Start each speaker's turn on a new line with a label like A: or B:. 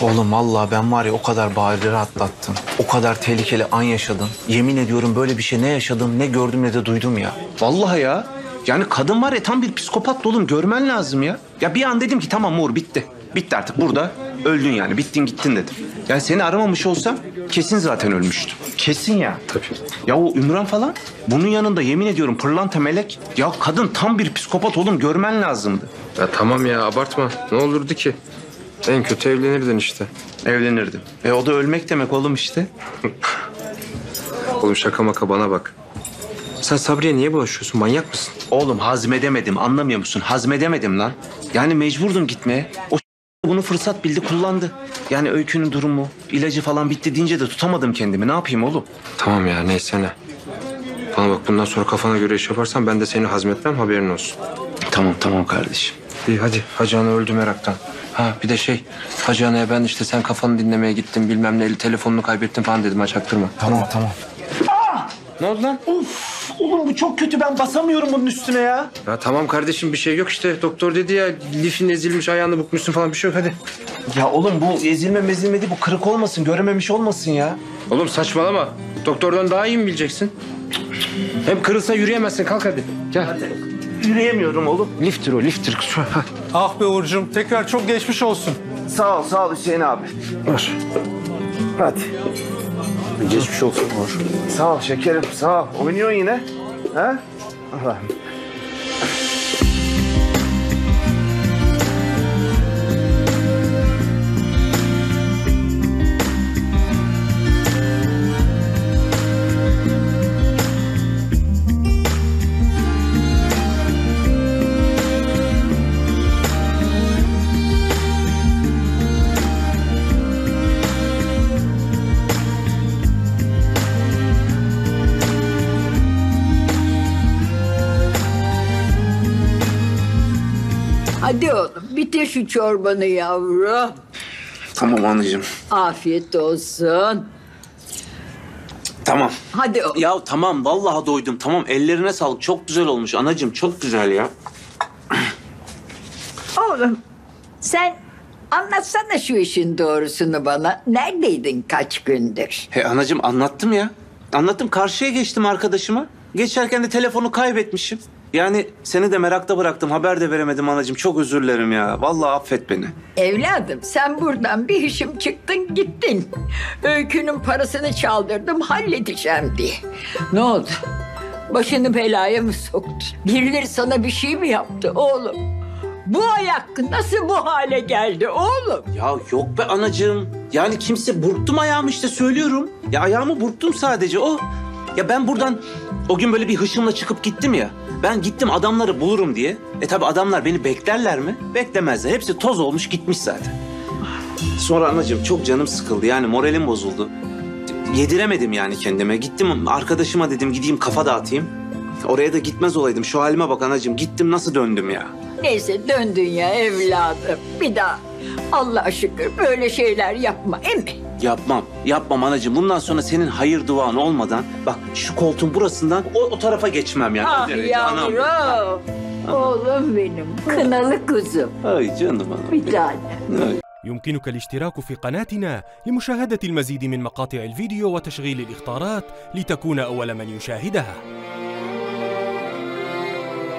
A: Oğlum vallahi ben var ya o kadar badireleri atlattım. O kadar tehlikeli an yaşadım. Yemin ediyorum böyle bir şey ne yaşadım, ne gördüm ne de duydum ya. Vallahi ya. Yani kadın var ya tam bir psikopat oğlum görmen lazım ya. Ya bir an dedim ki tamam Uğur bitti. Bitti artık burada öldün yani bittin gittin dedim. Yani seni aramamış olsam kesin zaten ölmüştüm. Kesin ya.
B: Tabii.
A: Ya o Ümran falan bunun yanında yemin ediyorum pırlanta melek. Ya kadın tam bir psikopat oğlum görmen lazımdı.
B: Ya tamam ya abartma. Ne olurdu ki? En kötü evlenirdin işte.
A: Evlenirdim. E o da ölmek demek oğlum işte.
B: Oğlum şaka maka bana bak. Sen Sabri'ye niye bulaşıyorsun? Manyak mısın?
A: Oğlum hazmedemedim anlamıyor musun? Hazmedemedim lan. Yani mecburdum gitmeye. O bunu fırsat bildi kullandı. Yani öykünün durumu, ilacı falan bitti deyince de tutamadım kendimi. Ne yapayım oğlum?
B: Tamam ya neyse ne. Bana bak bundan sonra kafana göre iş yaparsan ben de seni hazmetmem haberin olsun.
A: Tamam tamam kardeşim.
B: İyi hadi Hacı Ana öldü meraktan. Ha bir de şey Hacı Ana'ya ben işte sen kafanı dinlemeye gittin bilmem ne telefonunu kaybettin falan dedim ha çaktırma.
A: Tamam tamam.
B: Ne oldu lan?
A: Oğlum bu çok kötü ben basamıyorum bunun üstüne ya.
B: Ya tamam kardeşim bir şey yok işte. Doktor dedi ya lifin ezilmiş ayağını bukmuşsun falan bir şey yok hadi.
A: Ya oğlum bu ezilme mezilme değil bu kırık olmasın görememiş olmasın ya.
B: Oğlum saçmalama. Doktordan daha iyi mi bileceksin? Hem kırılsa yürüyemezsin kalk hadi. Gel.
A: Yürüyemiyorum oğlum.
B: Liftir o liftir. Şu, ha.
C: Ah be Uğur'cum tekrar çok geçmiş olsun.
A: Sağ ol sağ ol Hüseyin abi.
B: Var.
A: Hadi.
B: Geçmiş olsun Uğur.
A: Sağ ol şekerim sağ ol. Oynuyorsun yine. Ha? Allah'ım.
D: Hadi oğlum bitir şu çorbanı yavrum.
A: Tamam anacığım.
D: Afiyet olsun.
A: Tamam.
D: Hadi oğlum.
A: Ya tamam vallahi doydum. Tamam ellerine sağlık. Çok güzel olmuş anacığım. Çok güzel ya.
D: Oğlum sen anlatsana şu işin doğrusunu bana. Neredeydin kaç gündür?
A: He anacığım anlattım ya. Anlattım. Karşıya geçtim arkadaşıma. Geçerken de telefonu kaybetmişim. Yani seni de merakta bıraktım. Haber de veremedim anacığım. Çok özür dilerim ya. Vallahi affet beni.
D: Evladım sen buradan bir işim çıktın gittin. Öykünün parasını çaldırdım halledeceğim diye. Ne oldu? Başını belaya mı soktun? Birileri sana bir şey mi yaptı oğlum? Bu ayak nasıl bu hale geldi oğlum?
A: Ya yok be anacığım. Yani kimse burktum ayağımı işte söylüyorum. Ya ayağımı burktum sadece o. Ya ben buradan o gün böyle bir hışımla çıkıp gittim ya. Ben gittim adamları bulurum diye. E tabi adamlar beni beklerler mi? Beklemezler. Hepsi toz olmuş gitmiş zaten. Sonra anacığım çok canım sıkıldı yani moralim bozuldu. Yediremedim yani kendime. Gittim arkadaşıma dedim gideyim kafa dağıtayım. Oraya da gitmez olaydım. Şu halime bak anacığım. Gittim nasıl döndüm ya.
D: Neyse döndün ya evladım. Bir daha Allah şükür böyle şeyler yapma emmi.
A: Yapmam. Yapmam anacığım. Bundan sonra senin hayır duan olmadan bak şu koltuğun burasından o, o tarafa geçmem yani.
D: Ah
A: O derece, anam.
D: yavrum. Oğlum benim. Kınalı kuzum.
A: Ay canım anam.
D: Bir tane.
A: Ay.
E: يمكنك الاشتراك في قناتنا لمشاهدة المزيد من مقاطع الفيديو وتشغيل الإخطارات لتكون أول من يشاهدها